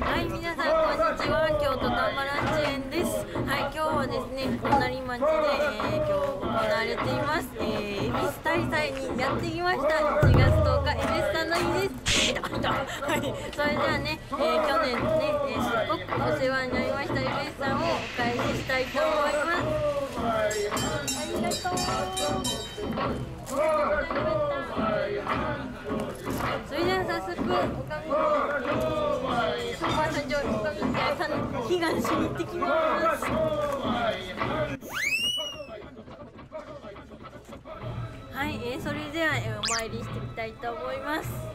はい、皆さんこんにちは。京都丹波ランチ園です。はい、今日はですね、隣町で、えー、今日行われています。えー、恵比寿大祭にやってきました。1月10日、恵比寿さんの日です。はい、それではね、えー、去年ね、えー、すごくお世話になりました恵比寿さんをお返ししたいと思います。ありがとう。それでは早速、おかみ、さん、祈願しに行ってきます。はい、えー、それでは、えー、お参りしてみたいと思います。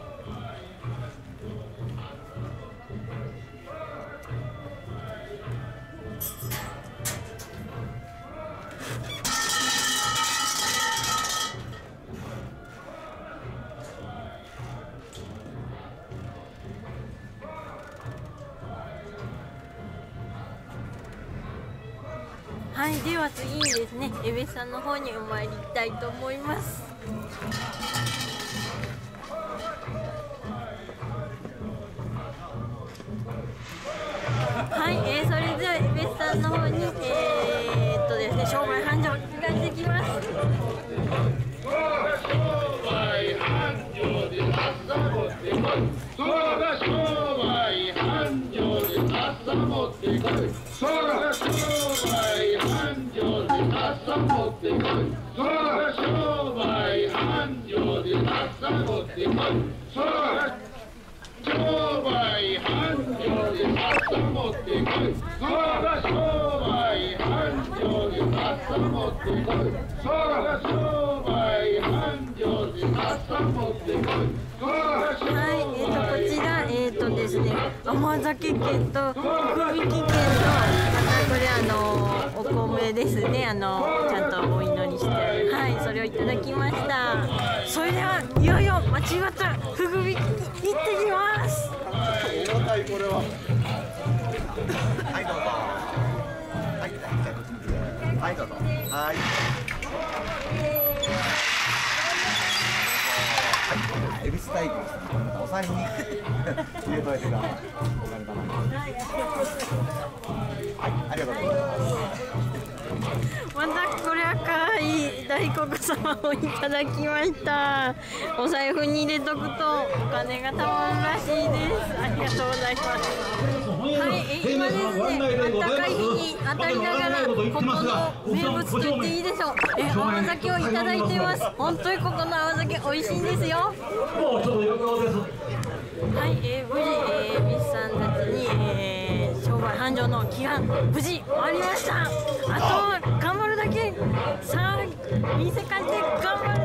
はい、では次にですね、エベさんの方にお参り行きたいと思います。はい、えー、それではエベさんの方に、え持ってこいそら商売繁盛で朝持ってこいそら商売繁盛で朝持ってこいそら商売繁盛で朝持ってこいそら商売繁盛で朝持ってこいそら商売繁盛で朝持ってこいそらはい、甘酒券と福引券と、またこれあのお米ですね、あのちゃんとお祈りして、はい、それをいただきました。それではいよいよ間違った福引きに行ってきます。重たいこれは。はいどうぞ。はいじゃあこっち見て。はいどうぞ。はい。はい。恵比寿大根ですね。またお財布に入れといてください。お金玉に。はい。ありがとうございます。大黒様をいただきました。お財布に入れとくとお金がたまるらしいです。ありがとうございます。はい、え今ですね、あったかい日に当たりながら、ここの名物と言っていいでしょう。え、甘酒をいただいてます。本当にここの甘酒美味しいんですよ。はい、えー、無事、えー、ミスさんたちに、えー、商売繁盛の祈願、無事終わりました。あとは頑張け。さあ、見せかして頑張るぞ